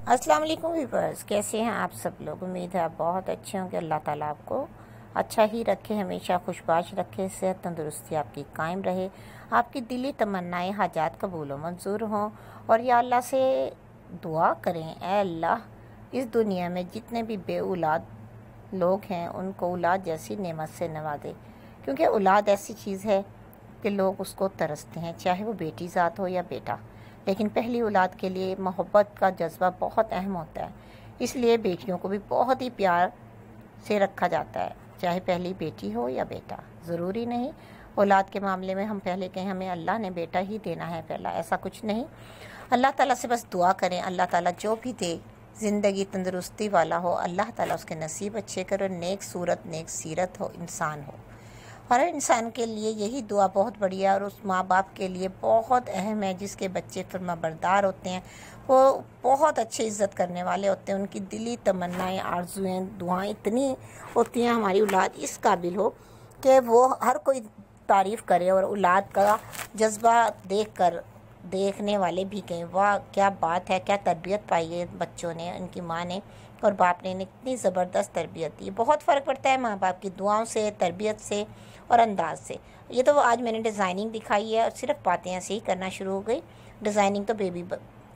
अस्सलाम वालेकुम व्यूवर्स कैसे हैं आप सब लोग? उम्मीद है आप बहुत अच्छे होंगे। अल्लाह ताला आपको अच्छा ही रखे, हमेशा खुशबाश रखे, सेहत तंदुरुस्ती आपकी कायम रहे, आपकी दिली तमन्नाएँ, हाजात कबूल मंजूर हों। और या अल्लाह से दुआ करें ए अल्लाह, इस दुनिया में जितने भी बे औलाद लोग हैं, उनको औलाद जैसी नेमत से नवाजे क्योंकि औलाद ऐसी चीज़ है कि लोग उसको तरसते हैं, चाहे वो बेटी ज़ात हो या बेटा। लेकिन पहली औलाद के लिए मोहब्बत का जज्बा बहुत अहम होता है। इसलिए बेटियों को भी बहुत ही प्यार से रखा जाता है, चाहे पहली बेटी हो या बेटा। ज़रूरी नहीं, औलाद के मामले में हम पहले कहें, हमें अल्लाह ने बेटा ही देना है पहला, ऐसा कुछ नहीं। अल्लाह ताला से बस दुआ करें, अल्लाह ताला जो भी दे, ज़िंदगी तंदरुस्ती वाला हो, अल्लाह ताला उसके नसीब अच्छे करो नेक सूरत, नेक सीरत हो, इंसान हो। हर इंसान के लिए यही दुआ बहुत बढ़िया और उस माँ बाप के लिए बहुत अहम है, जिसके बच्चे फरमा बरदार होते हैं। वो बहुत अच्छे इज़्ज़त करने वाले होते हैं, उनकी दिली तमन्नाएँ, आरजुएँ, दुआएँ इतनी होती हैं हमारी औलाद, इस काबिल हो कि वो हर कोई तारीफ़ करे और औलाद का जज्बा देख कर देखने वाले भी कहें वाह, क्या बात है, क्या तरबियत पाई है बच्चों ने उनकी माँ ने और बाप ने इतनी ज़बरदस्त तरबियत दी। बहुत फ़र्क पड़ता है माँ बाप की दुआओं से, तरबियत से और अंदाज से। ये तो आज मैंने डिज़ाइनिंग दिखाई है और सिर्फ़ बातें ऐसे ही करना शुरू हो गई। डिज़ाइनिंग तो बेबी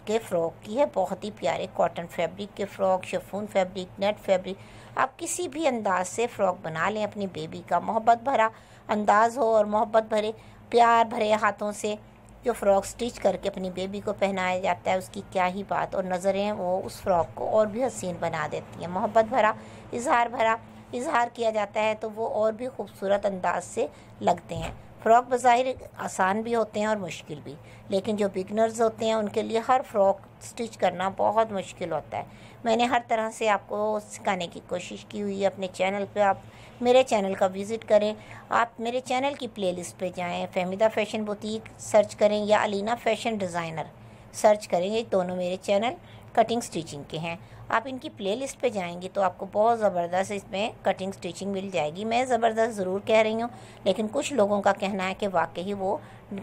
के फ़्रॉक की है, बहुत ही प्यारे कॉटन फैब्रिक के frock, chiffon fabric, net fabric. आप किसी भी अंदाज से फ़्रॉक बना लें अपनी बेबी का। मोहब्बत भरा अंदाज हो और मोहब्बत भरे, प्यार भरे हाथों से जो फ़्रॉक स्टिच करके अपनी बेबी को पहनाया जाता है, उसकी क्या ही बात, और नज़रें वो उस फ़्रॉक को और भी हसीन बना देती हैं। मोहब्बत भरा, इजहार भरा, इजहार किया जाता है तो वो और भी खूबसूरत अंदाज से लगते हैं। फ़्रॉक बज़ाहिर आसान भी होते हैं और मुश्किल भी। लेकिन जो बिगनर्स होते हैं, उनके लिए हर फ़्रॉक स्टिच करना बहुत मुश्किल होता है। मैंने हर तरह से आपको सिखाने की कोशिश की हुई है। अपने चैनल पे आप मेरे चैनल का विज़िट करें। आप मेरे चैनल की प्लेलिस्ट पे जाएँ। फहमीदा फ़ैशन बुटीक सर्च करें या अलीना फ़ैशन डिज़ाइनर सर्च करें। ये दोनों मेरे चैनल कटिंग स्टिचिंग के हैं। आप इनकी प्लेलिस्ट पे जाएँगे तो आपको बहुत ज़बरदस्त इसमें कटिंग स्टिचिंग मिल जाएगी। मैं ज़बरदस्त ज़रूर कह रही हूँ, लेकिन कुछ लोगों का कहना है कि वाकई ही वो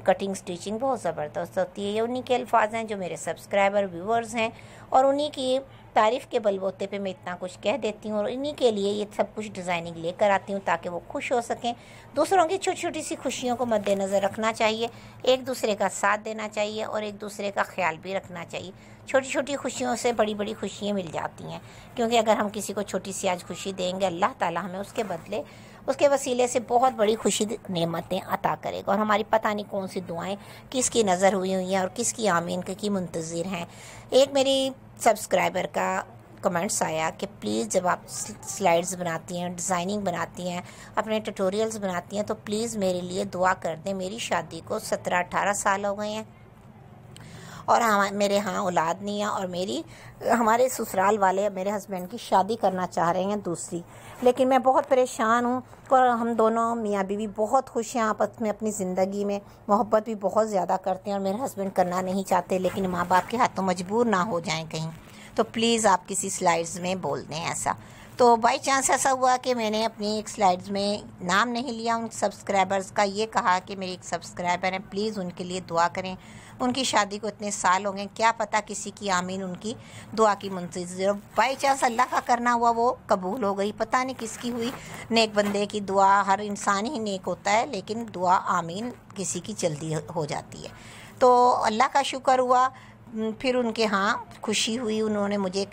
कटिंग स्टिचिंग बहुत ज़बरदस्त होती है। ये उन्हीं के अल्फाज हैं जो मेरे सब्सक्राइबर व्यूवर्स हैं, और उन्हीं की तारीफ़ के बलबोते पे मैं इतना कुछ कह देती हूँ, और इन्हीं के लिए ये सब कुछ डिज़ाइनिंग लेकर आती हूँ ताकि वो खुश हो सकें। दूसरों की छोटी छोटी सी खुशियों को मद्देनज़र रखना चाहिए, एक दूसरे का साथ देना चाहिए, और एक दूसरे का ख्याल भी रखना चाहिए। छोटी छोटी खुशियों से बड़ी बड़ी खुशियाँ मिल जाती हैं। क्योंकि अगर हम किसी को छोटी सी आज खुशी देंगे, अल्लाह ताला हमें उसके बदले, उसके वसीले से बहुत बड़ी खुशी नेमतें अता करेगा। और हमारी पता नहीं कौन सी दुआएँ किसकी नज़र हुई हुई हैं और किसकी आमीन की मुंतज़र हैं। एक मेरी सब्सक्राइबर का कमेंट्स आया कि प्लीज़ जब आप स्लाइड्स बनाती हैं, डिज़ाइनिंग बनाती हैं, अपने ट्यूटोरियल्स बनाती हैं तो प्लीज़ मेरे लिए दुआ कर दें। मेरी शादी को सत्रह अठारह साल हो गए हैं। और हम मेरे यहाँ औलाद नहीं है और मेरी, हमारे ससुराल वाले मेरे हस्बैंड की शादी करना चाह रहे हैं दूसरी। लेकिन मैं बहुत परेशान हूँ और हम दोनों मियाँ बीवी बहुत खुश हैं आपस में अपनी ज़िंदगी में। मोहब्बत भी बहुत ज़्यादा करते हैं और मेरे हस्बैंड करना नहीं चाहते, लेकिन माँ बाप के हाथों मजबूर ना हो जाएँ कहीं। तो प्लीज़ आप किसी स्लाइड्स में बोल दें ऐसा। तो बाई चांस ऐसा हुआ कि मैंने अपनी एक स्लाइड्स में नाम नहीं लिया उन सब्सक्राइबर्स का, ये कहा कि मेरी एक सब्सक्राइबर हैं प्लीज़ उनके लिए दुआ करें। उनकी शादी को इतने साल हो गए क्या पता किसी की आमीन उनकी दुआ की मुंतजर बाई चांस अल्लाह का करना हुआ, वो कबूल हो गई। पता नहीं किसकी हुई। नेक बंदे की दुआ, हर इंसान ही नेक होता है, लेकिन दुआ आमीन किसी की जल्दी हो जाती है। तो अल्लाह का शुक्र हुआ। फिर उनके यहाँ खुशी हुई। उन्होंने मुझे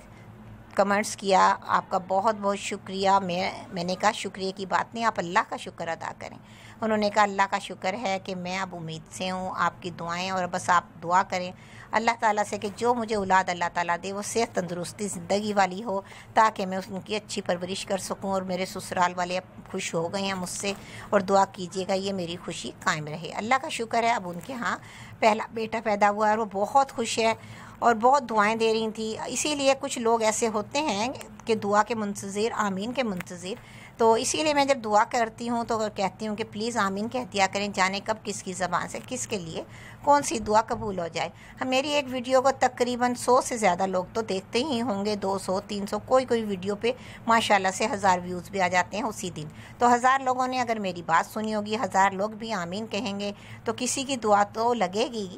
कमेंट्स किया, आपका बहुत बहुत शुक्रिया। मैं, मैंने कहा, शुक्रिया की बात नहीं, आप अल्लाह का शुक्र अदा करें। उन्होंने कहा, अल्लाह का शुक्र है कि मैं अब उम्मीद से हूँ, आपकी दुआएँ और बस आप दुआ करें। अल्लाह ताला से कि जो मुझे औलाद अल्लाह ताला दे, वो सेहत तंदुरुस्ती ज़िंदगी वाली हो, ताकि मैं उनकी अच्छी परवरिश कर सकूँ और मेरे ससुराल वाले अब खुश हो गए हैं मुझसे और दुआ कीजिएगा, ये मेरी खुशी कायम रहे। अल्लाह का शुक्र है, अब उनके यहाँ पहला बेटा पैदा हुआ है और वो बहुत खुश है और बहुत दुआएँ दे रही थी। इसीलिए कुछ लोग ऐसे होते हैं कि दुआ के मुंतज़र, आमीन के मुंतज़र। तो इसीलिए मैं जब दुआ करती हूँ तो कहती हूँ कि प्लीज़ आमीन कह दिया करें, जाने कब किसकी ज़बान से, किसके लिए कौन सी दुआ कबूल हो जाए। हम मेरी एक वीडियो को तकरीबन सौ से ज़्यादा लोग तो देखते ही होंगे, दो सौ, तीन सौ, कोई कोई वीडियो पे माशाल्लाह से हज़ार व्यूज़ भी आ जाते हैं उसी दिन। तो हज़ार लोगों ने अगर मेरी बात सुनी होगी, हज़ार लोग भी आमीन कहेंगे तो किसी की दुआ तो लगेगी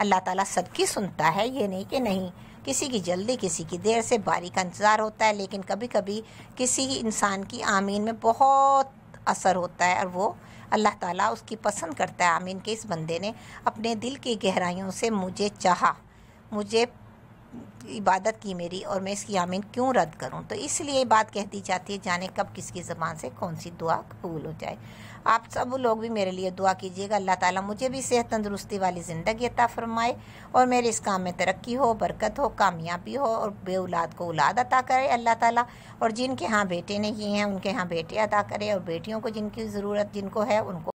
अल्लाह ताला सबकी सुनता है, ये नहीं कि नहीं। किसी की जल्दी, किसी की देर से बारी का इंतज़ार होता है, लेकिन कभी कभी किसी इंसान की आमीन में बहुत असर होता है और वो अल्लाह ताला उसकी पसंद करता है आमीन के इस बंदे ने अपने दिल की गहराइयों से मुझे चाहा। मुझे इबादत की मेरी और मैं इसकी आमीन क्यों रद्द करूँ? तो इसलिए बात कह दी जाती है, जाने कब किसकी ज़बान से कौन सी दुआ कबूल हो जाए। आप सब लोग भी मेरे लिए दुआ कीजिएगा, अल्लाह ताला मुझे भी सेहत तंदरुस्ती वाली ज़िंदगी अता फरमाए और मेरे इस काम में तरक्की हो, बरकत हो, कामयाबी हो और बे औलाद को औलाद अता करे अल्लाह ताला। और जिनके यहाँ बेटे नहीं हैं, उनके यहाँ बेटे अदा करे और बेटियों को जिनकी ज़रूरत, जिनको है, उनको